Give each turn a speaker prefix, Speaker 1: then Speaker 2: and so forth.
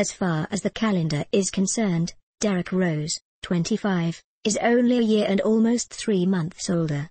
Speaker 1: As far as the calendar is concerned, Derek Rose, 25, is only a year and almost three months older.